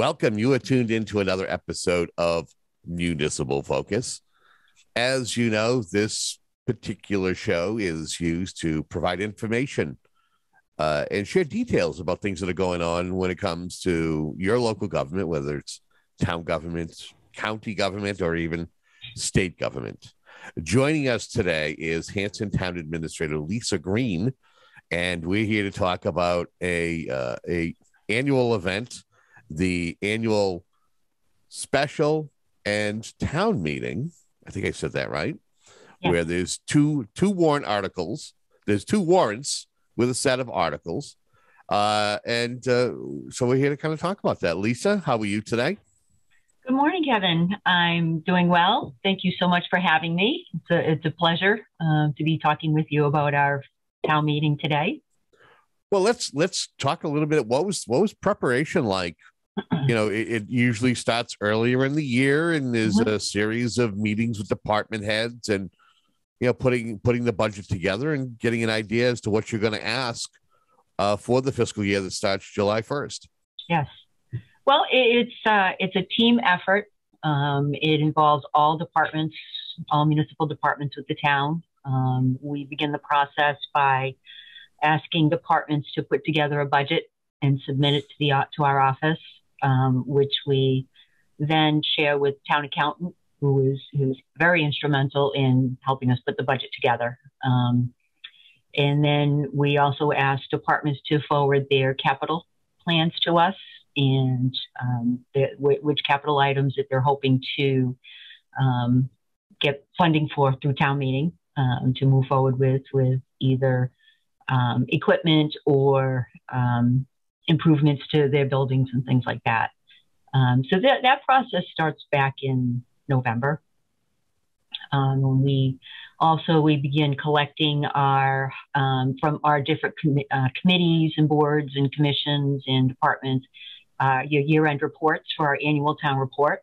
Welcome. You are tuned into another episode of Municipal Focus. As you know, this particular show is used to provide information uh, and share details about things that are going on when it comes to your local government, whether it's town government, county government, or even state government. Joining us today is Hanson Town Administrator Lisa Green, and we're here to talk about a uh, a annual event, the annual special and town meeting. I think I said that right. Yeah. Where there's two two warrant articles. There's two warrants with a set of articles. Uh, and uh, so we're here to kind of talk about that. Lisa, how are you today? Good morning, Kevin. I'm doing well. Thank you so much for having me. It's a, it's a pleasure uh, to be talking with you about our town meeting today. Well, let's let's talk a little bit. What was what was preparation like? You know, it, it, usually starts earlier in the year, and there's mm-hmm. a series of meetings with department heads, and you know, putting putting the budget together and getting an idea as to what you're going to ask uh, for the fiscal year that starts July 1st. Yes. Well, it's uh, it's a team effort. Um, it involves all departments, all municipal departments with the town. Um, we begin the process by asking departments to put together a budget and submit it to the to our office, um, which we then share with town accountant, who is who's very instrumental in helping us put the budget together. Um, and then we also ask departments to forward their capital plans to us and um, the, which capital items that they're hoping to um, get funding for through town meeting um, to move forward with with either um, equipment or um, improvements to their buildings and things like that. Um, so that, that process starts back in November. Um, we also we begin collecting our um, from our different com- uh, committees and boards and commissions and departments uh, your year-end reports for our annual town report.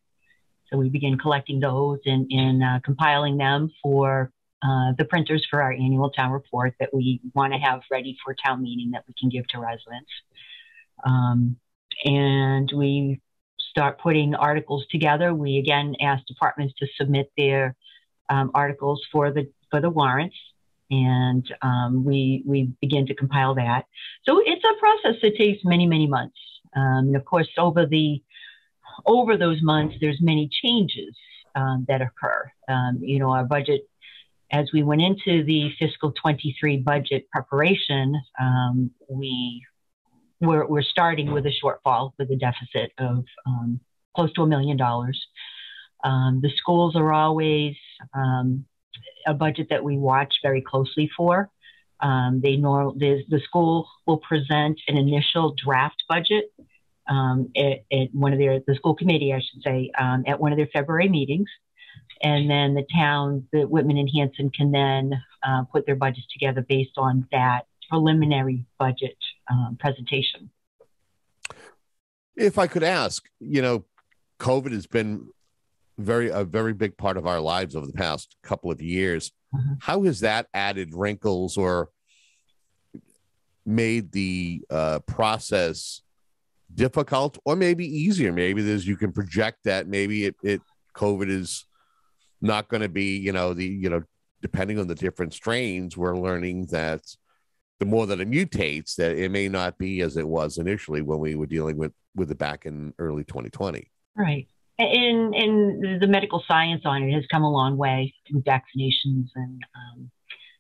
So we begin collecting those and, and uh, compiling them for uh, the printers for our annual town report that we want to have ready for town meeting that we can give to residents. Um, and we start putting articles together. We again ask departments to submit their um, articles for the for the warrants, and um, we we begin to compile that. So it's a process that takes many many months. Um, and of course, over the over those months, there's many changes um, that occur. Um, you know, our budget as we went into the fiscal 23 budget preparation, um, we were, we're starting with a shortfall with a deficit of um, close to a million dollars. Um, the schools are always um, a budget that we watch very closely for. Um, they nor- the, the school will present an initial draft budget um, at, at, one of their the school committee, I should say, at one of their February meetings and then the town, the Whitman and Hanson can then uh, put their budgets together based on that preliminary budget um, presentation. If I could ask, you know, COVID has been very a very big part of our lives over the past couple of years. Mm-hmm. How has that added wrinkles or made the uh, process difficult, or maybe easier? Maybe there's you can project that maybe it, it COVID is not going to be, you know, the, you know, depending on the different strains, we're learning that the more that it mutates, that it may not be as it was initially when we were dealing with with it back in early 2020. Right. And and the medical science on it has come a long way with vaccinations and um,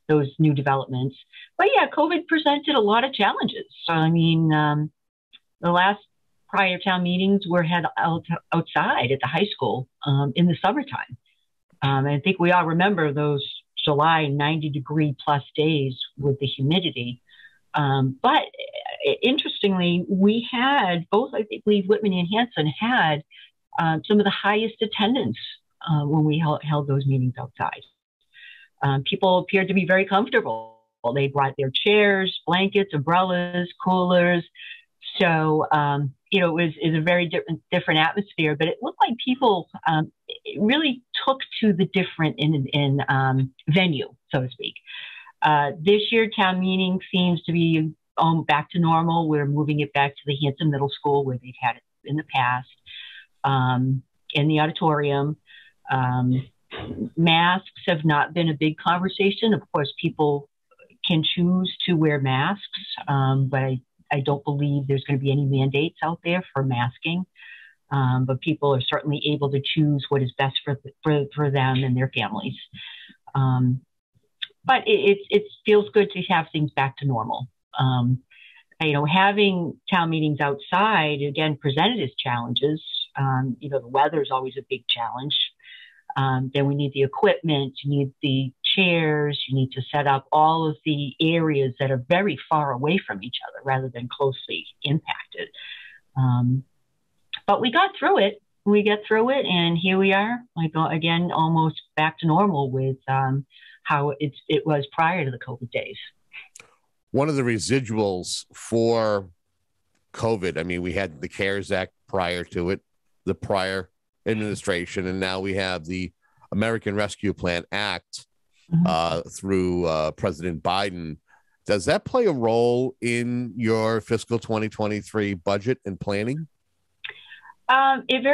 those new developments. But yeah, COVID presented a lot of challenges. So I mean, um, the last prior town meetings were had out, outside at the high school um, in the summertime. Um, I think we all remember those July 90 degree plus days with the humidity. Um, but interestingly, we had both, I believe Whitman and Hanson had uh, some of the highest attendance uh, when we held, held, those meetings outside. Um, people appeared to be very comfortable. They brought their chairs, blankets, umbrellas, coolers. So, um, you know, it was, it was a very different, different atmosphere, but it looked like people um, really took to the different in, in um, venue, so to speak. Uh, this year, town meeting seems to be um, back to normal. We're moving it back to the Hanson Middle School where they've had it in the past um, in the auditorium. Um, masks have not been a big conversation. Of course, people can choose to wear masks, um, but I, I don't believe there's going to be any mandates out there for masking. Um, but people are certainly able to choose what is best for, for, for them and their families. Um, but it, it, it, feels good to have things back to normal. Um, you know, having town meetings outside again presented as challenges. Um, you know, the weather is always a big challenge. Um, then we need the equipment, you need the chairs, you need to set up all of the areas that are very far away from each other rather than closely impacted. But we got through it. We get through it, and here we are, like again, almost back to normal with um, how it was prior to the COVID days. One of the residuals for COVID, I mean, we had the CARES Act prior to it, the prior administration, and now we have the American Rescue Plan Act mm-hmm. uh, through uh, President Biden. Does that play a role in your fiscal 2023 budget and planning? Um, it,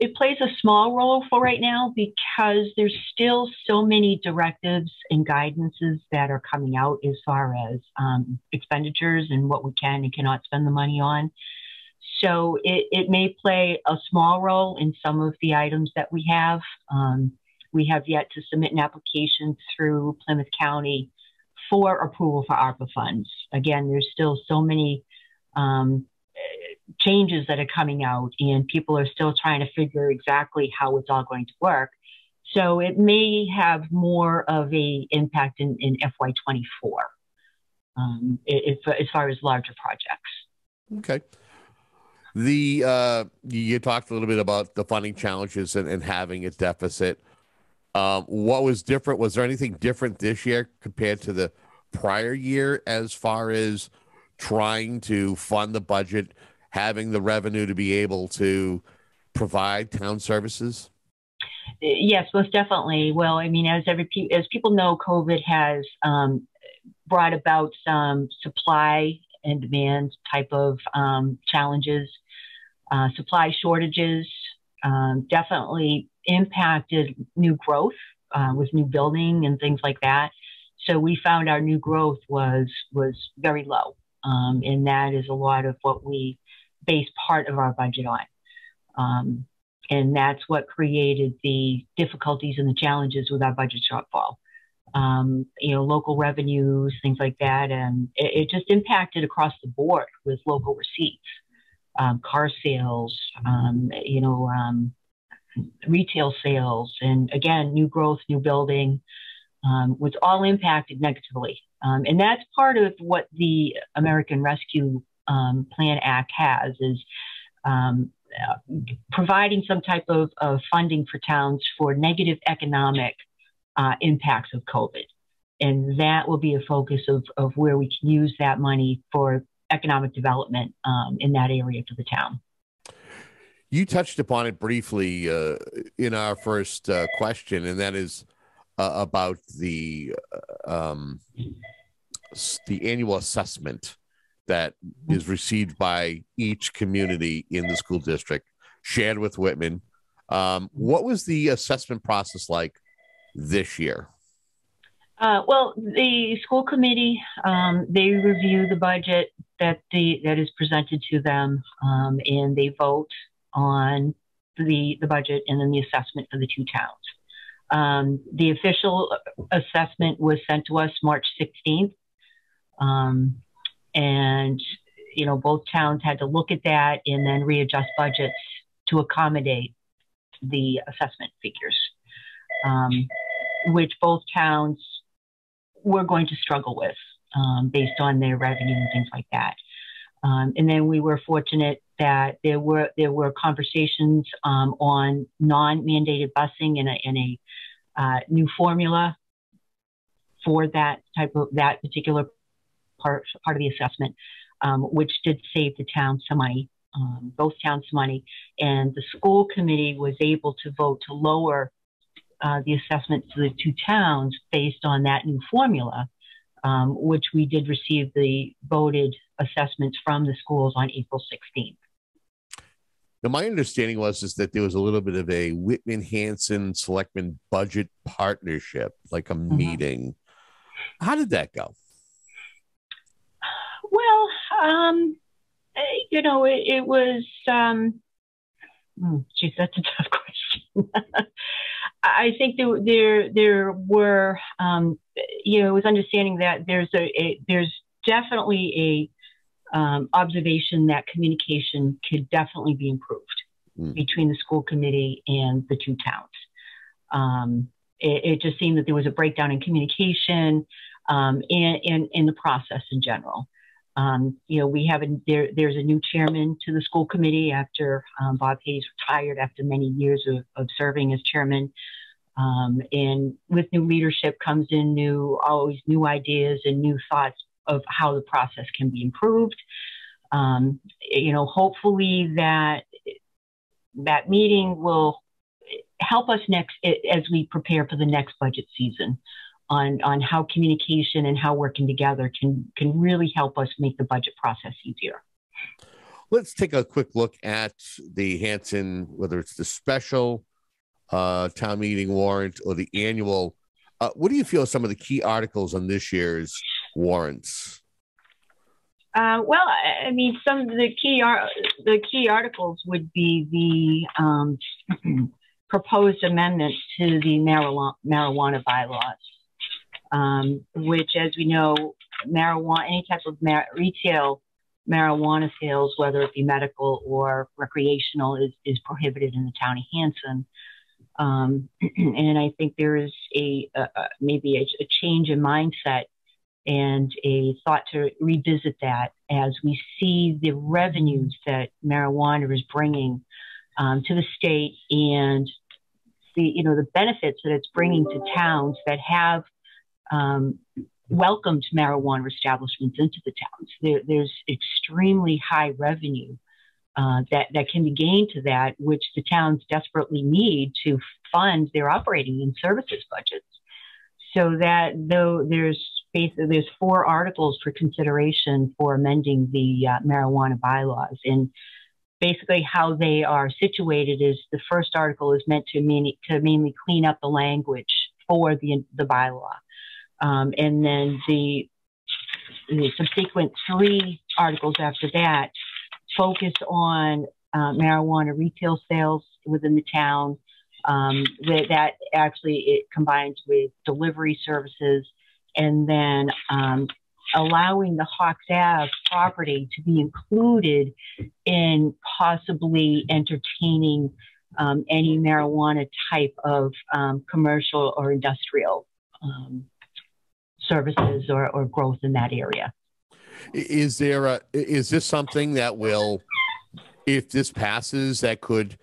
it, plays a small role for right now because there's still so many directives and guidances that are coming out as far as um, expenditures and what we can and cannot spend the money on. So it, it may play a small role in some of the items that we have. Um, we have yet to submit an application through Plymouth County for approval for ARPA funds. Again, there's still so many um, changes that are coming out, and people are still trying to figure exactly how it's all going to work. So it may have more of a impact in, in FY24 um, if, as far as larger projects. Okay. The uh, you talked a little bit about the funding challenges and, and having a deficit. Um, what was different? Was there anything different this year compared to the prior year as far as trying to fund the budget having the revenue to be able to provide town services? Yes, most definitely. Well, I mean, as every as people know, COVID has um, brought about some supply and demand type of um, challenges. Uh, supply shortages um, definitely impacted new growth uh, with new building and things like that. So we found our new growth was was very low, um, and that is a lot of what we base part of our budget on. Um, and that's what created the difficulties and the challenges with our budget shortfall. Um, you know, local revenues, things like that. And it, it, just impacted across the board with local receipts, um, car sales, um, you know, um, retail sales, and again, new growth, new building, um, was all impacted negatively. Um, and that's part of what the American Rescue um, Plan Act has is um, uh, providing some type of, of, funding for towns for negative economic uh, impacts of COVID. And that will be a focus of, of where we can use that money for economic development um, in that area for the town. You touched upon it briefly uh, in our first uh, question, and that is uh, about the uh, um, the annual assessment that is received by each community in the school district, shared with Whitman. Um, what was the assessment process like this year? Uh, well, the school committee um, they review the budget that the that is presented to them, um, and they vote on the the budget and then the assessment for the two towns. Um, the official assessment was sent to us March 16th. Um, and you know both towns had to look at that and then readjust budgets to accommodate the assessment figures, um, which both towns were going to struggle with um, based on their revenue and things like that. Um, and then we were fortunate that there were there were conversations um, on non-mandated busing in a, in a uh, new formula for that type of that particular part, part of the assessment, um, which did save the town some money, um, both towns money. And the school committee was able to vote to lower uh, the assessment to the two towns based on that new formula, um, which we did receive the voted assessments from the schools on April 16th. Now, my understanding was is that there was a little bit of a Whitman Hanson Selectman budget partnership, like a mm-hmm. meeting. How did that go? Well, um, you know, it, it was. Um, hmm, geez, that's a tough question. I think there there there were, um, you know, it was understanding that there's a, a there's definitely a um, observation that communication could definitely be improved mm. between the school committee and the two towns. Um, it, it, just seemed that there was a breakdown in communication um, and, and in the process in general. Um, you know, we have a, there, there's a new chairman to the school committee after um, Bob Hayes retired after many years of, of serving as chairman. Um, and with new leadership comes in new, always new ideas and new thoughts of how the process can be improved. Um, you know, hopefully that that meeting will help us next as we prepare for the next budget season on, on how communication and how working together can, can really help us make the budget process easier. Let's take a quick look at the Hanson, whether it's the special uh, town meeting warrant or the annual. Uh, what do you feel some of the key articles on this year's warrants? Uh, well, I mean, some of the key ar- the key articles would be the um, proposed amendments to the marijuana, marijuana bylaws, um, which, as we know, marijuana, any type of mar- retail marijuana sales, whether it be medical or recreational, is, is prohibited in the town of Hanson. Um, and I think there is a, a, maybe a, a change in mindset and a thought to revisit that as we see the revenues that marijuana is bringing um, to the state and the you know the benefits that it's bringing to towns that have um, welcomed marijuana establishments into the towns. There, there's extremely high revenue uh, that that can be gained to that, which the towns desperately need to fund their operating and services budgets. So that though there's there's four articles for consideration for amending the uh, marijuana bylaws. And basically how they are situated is the first article is meant to mean to mainly clean up the language for the the bylaw. Um, and then the the subsequent three articles after that focus on uh, marijuana retail sales within the town um, that, that actually it combines with delivery services and then um, allowing the Hawks Ave property to be included in possibly entertaining um, any marijuana type of um, commercial or industrial um, services or, or growth in that area. Is there a, is this something that will, if this passes, that could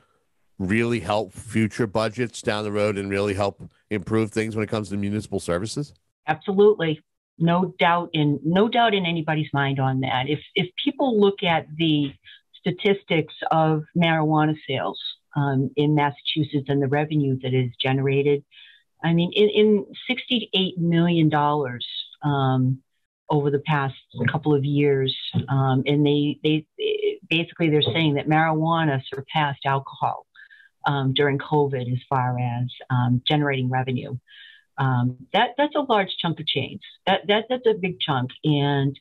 really help future budgets down the road and really help improve things when it comes to municipal services? Absolutely. No doubt in no doubt in anybody's mind on that. If if people look at the statistics of marijuana sales um, in Massachusetts and the revenue that is generated, I mean, in, $68 million um, over the past couple of years. Um, and they, they basically, they're saying that marijuana surpassed alcohol um, during COVID as far as um, generating revenue um, that that's a large chunk of change. That that that's a big chunk, and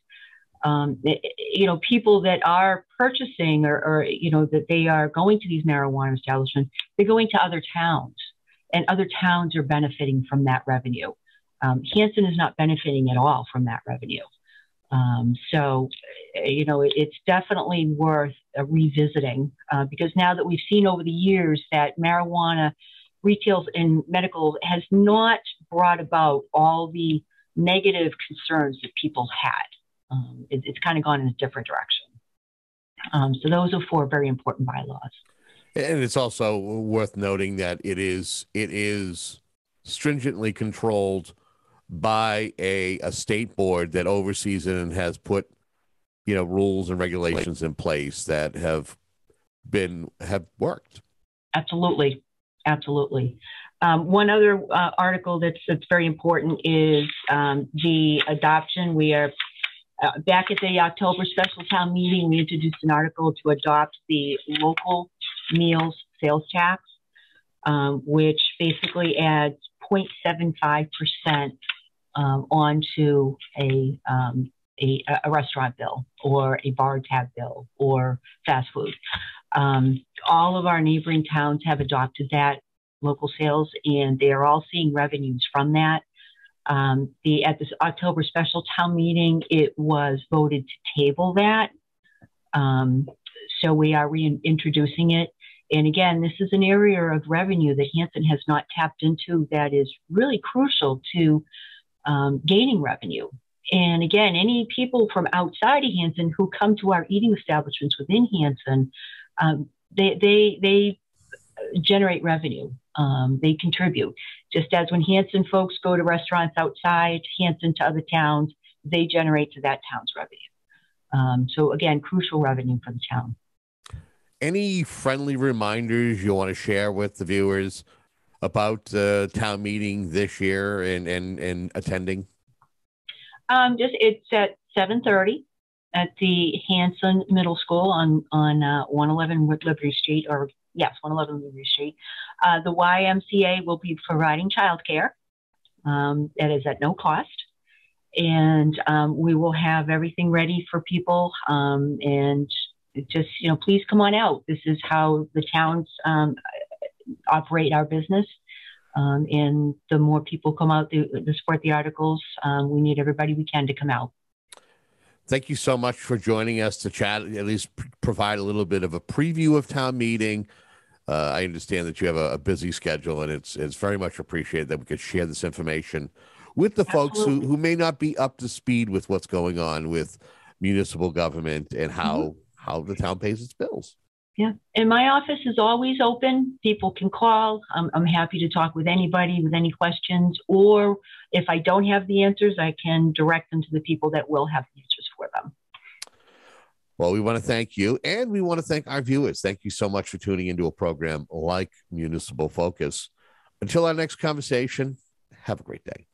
um, it, you know, people that are purchasing or, or, you know that they are going to these marijuana establishments, they're going to other towns, and other towns are benefiting from that revenue. Um, Hanson is not benefiting at all from that revenue. Um, so, you know, it, it's definitely worth uh, revisiting uh, because now that we've seen over the years that marijuana retail and medical has not brought about all the negative concerns that people had. Um, it, it's kind of gone in a different direction. Um, so those are four very important bylaws. And it's also worth noting that it is it is stringently controlled by a, a state board that oversees it and has put you know rules and regulations in place that have been have worked. Absolutely, absolutely. Um, one other uh, article that's, that's very important is um, the adoption. We are uh, back at the October special town meeting. We introduced an article to adopt the local meals sales tax, um, which basically adds 0.75% um, onto a, um, a, a, restaurant bill or a bar tab bill or fast food. Um, all of our neighboring towns have adopted that local sales, and they are all seeing revenues from that. Um, the at this October special town meeting, it was voted to table that. Um, so we are reintroducing it. And again, this is an area of revenue that Hanson has not tapped into that is really crucial to um, gaining revenue. And again, any people from outside of Hanson who come to our eating establishments within Hanson, um, they, they, they generate revenue. Um, they contribute. Just as when Hanson folks go to restaurants outside Hanson to other towns, they generate to that town's revenue. Um, so again, crucial revenue for the town. Any friendly reminders you want to share with the viewers about the town meeting this year and and, and attending? Um, just it's at seven thirty at the Hanson Middle School on on uh, 111 Liberty Street, or yes, 111 Liberty Street. Uh, the YMCA will be providing childcare. Um, that is at no cost, and um, we will have everything ready for people. Um, and just you know, please come on out. This is how the towns um, operate our business. Um, and the more people come out to, to support the articles, um, we need everybody we can to come out. Thank you so much for joining us to chat, at least provide a little bit of a preview of town meeting. Uh, I understand that you have a, a, busy schedule, and it's it's very much appreciated that we could share this information with the Absolutely. folks who, who may not be up to speed with what's going on with municipal government and how mm-hmm. how the town pays its bills. Yeah. And my office is always open. People can call. I'm, I'm happy to talk with anybody with any questions. Or if I don't have the answers, I can direct them to the people that will have the for them. Well, we want to thank you and we want to thank our viewers. Thank you so much for tuning into a program like Municipal Focus. Until our next conversation, have a great day.